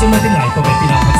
จึงมาถึงไหนก็เป็นพี่น้อง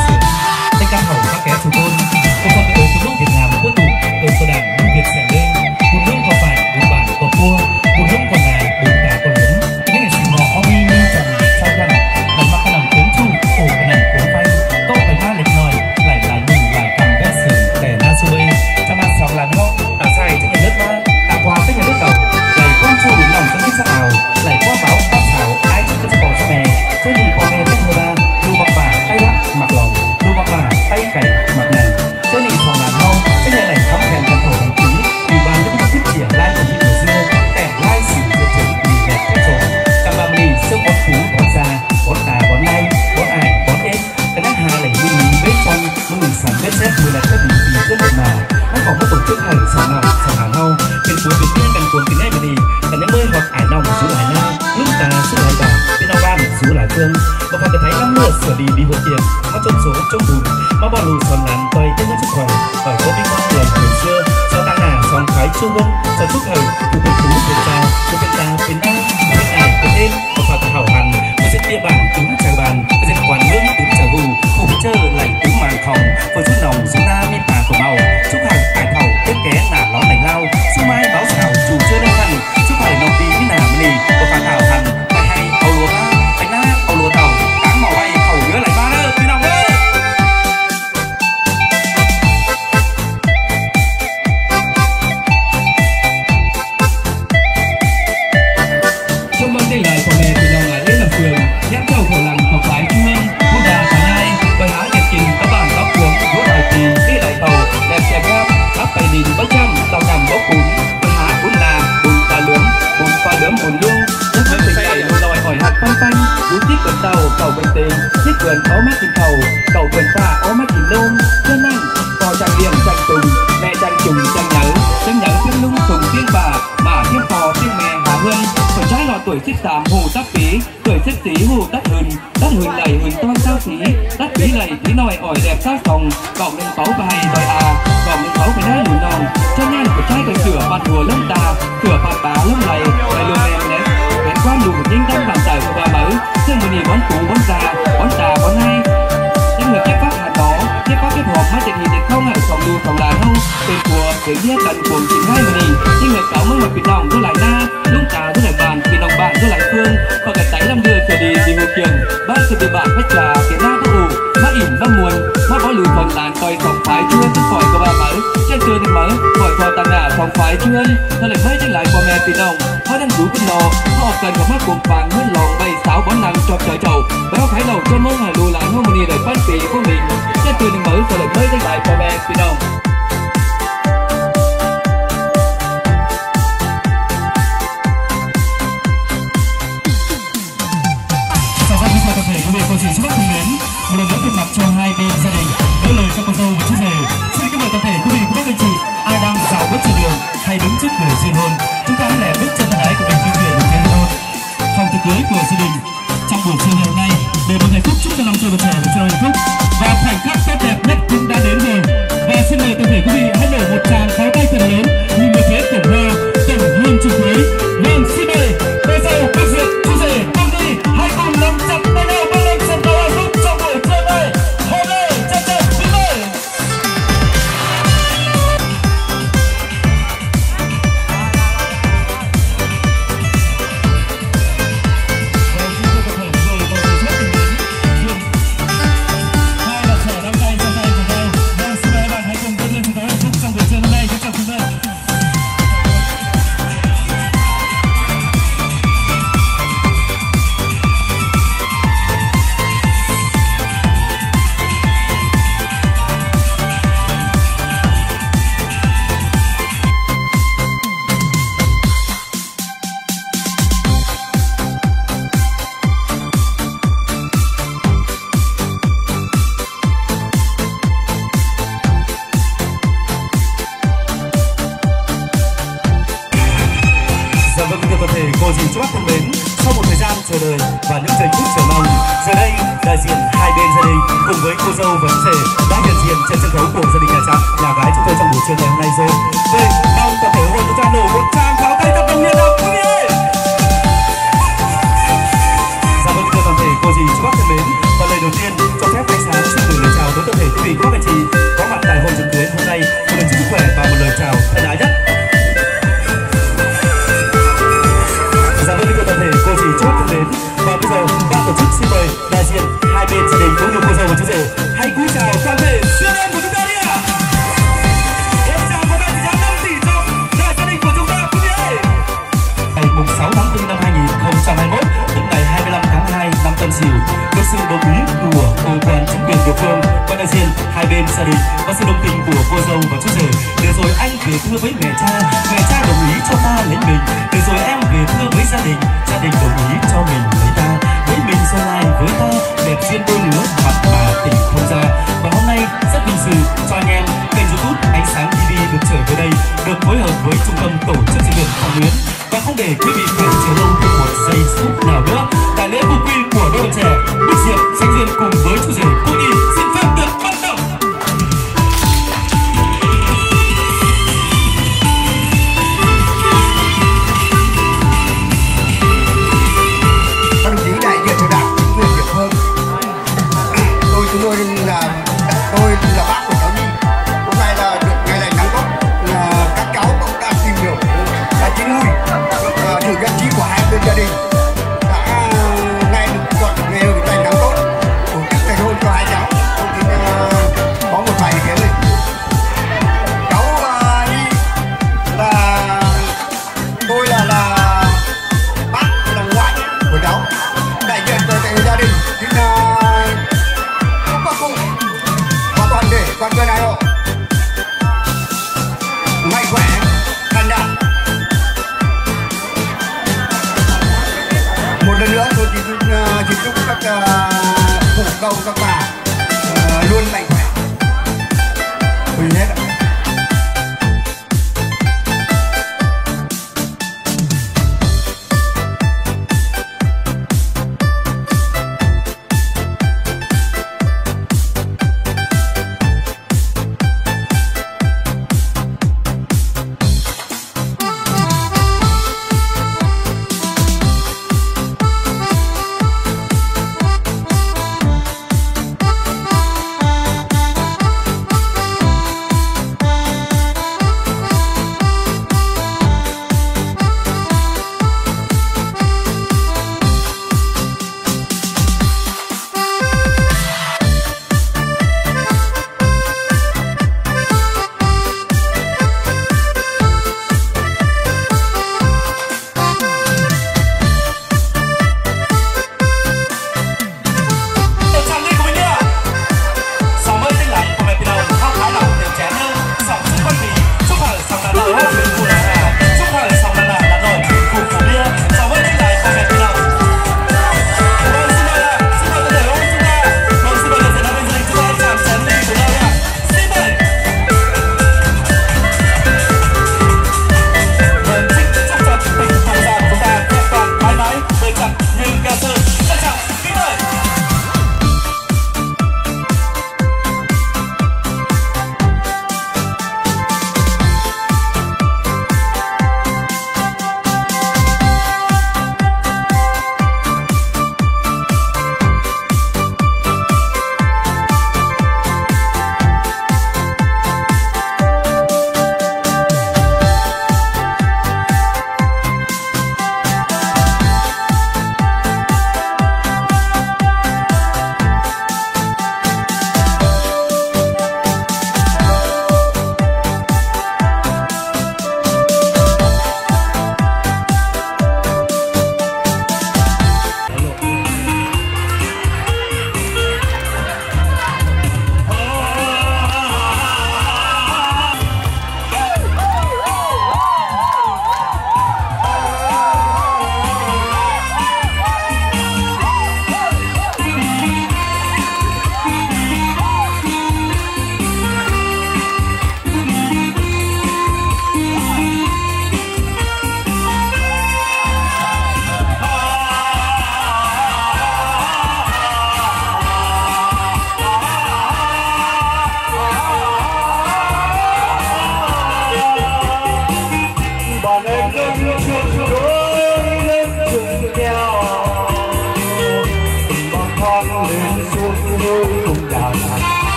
vườn ó mắt thịt cầu Cầu vườn ta ó mắt thịt nôm Chân năng Cò trang điểm trang tùng, Mẹ trang trùng trang nhớ Trang nhớ tiếng lung thùng tiếng bà Bà tiếng phò tiếng mẹ hà hương Tuổi trái lò tuổi xích xàm hù tắc phí, Tuổi xích xí hù tắc hừng Tắc hừng lầy hừng toan sao xí Tắc phí lầy phí nòi ỏi đẹp sao sòng. Cọng lên pháo bài đòi à Cọng lên sáu phải đá lùi nòng chân nên của trái cần sửa mặt hùa lông ta Sửa phạt bá lông lầy Lầy lùi em ném Hẹn đủ một nhanh tăng bản tải của bà mỡ Sơn mùi nì bón cú bón già Bón tà bón hay những người kết phát hạt đó kết phát kết hợp hai tình hình được không ở phòng lưu phòng là không tên của tiếng biết tận cuồng chính hai mình nhưng người cáo mới một vị lòng tôi lại na lúc tà tôi lại bàn vì đồng bạn tôi lại phương. Và cái tay làm đưa trở đi vì một kiềng ba sự bị bạn phách trà kẻ na có ủ má ỉn má muôn má có lùi phần làng coi phòng phái chưa, tức khỏi của bà mở trên chưa thì mở khỏi phò tăng ngả phòng phái chưa, thôi lại mấy tranh lại của mẹ vì đồng họ đang binh bên có họ cần có mắt cùng phản hết lòng bay xảo bón năng cho trời trầu. Béo khải đầu cho mông hà lùi lại không một đời phát tỷ của mình chết tươi đừng mở rồi lực mới tới lại cưới của gia đình. Trong buổi trưa ngày hôm nay, để một hạnh phúc chúc cho lòng chơi và trẻ được cho hạnh phúc. Và khoảnh khắc tốt đẹp nhất cũng đã đến rồi. Và xin mời toàn thể quý vị chờ đợi và những giây phút chờ mong. Giờ đây, đại diện hai bên gia đình cùng với cô dâu và chú rể đã hiện diện trên sân khấu của gia đình nhà trắng nhà gái chúng tôi trong buổi chiều ngày hôm nay rồi. Vậy, mong toàn thể hôn chúng ta nổ một tràng pháo tay thật đồng nhiệt nào quý vị? Dạ vâng, Cảm ơn toàn thể cô dì chú bác thân mến Và lời đầu tiên cho phép ánh sáng xin gửi lời chào tới toàn thể quý vị cô anh chị. Gia đình và sự đồng tình của cô dâu và chú rể. Để rồi anh về thưa với mẹ cha mẹ cha đồng ý cho ta lấy mình. Để rồi em về thưa với gia đình gia đình đồng ý cho mình lấy ta. Với mình sau này với ta, đẹp duyên đôi lứa mặt mà tình không ra. Và hôm nay, rất vinh dự cho anh em, kênh youtube ánh sáng tv được trở về đây, được phối hợp với trung tâm tổ chức sự kiện thảo nguyễn và không để quý vị phải chờ lâu thêm một giây phút. các ờ, uh, vũ công các bạn.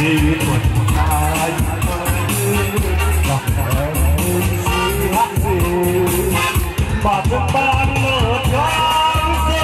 đi quần ta đọc em gì hát gì mà thức ban nở tháng gì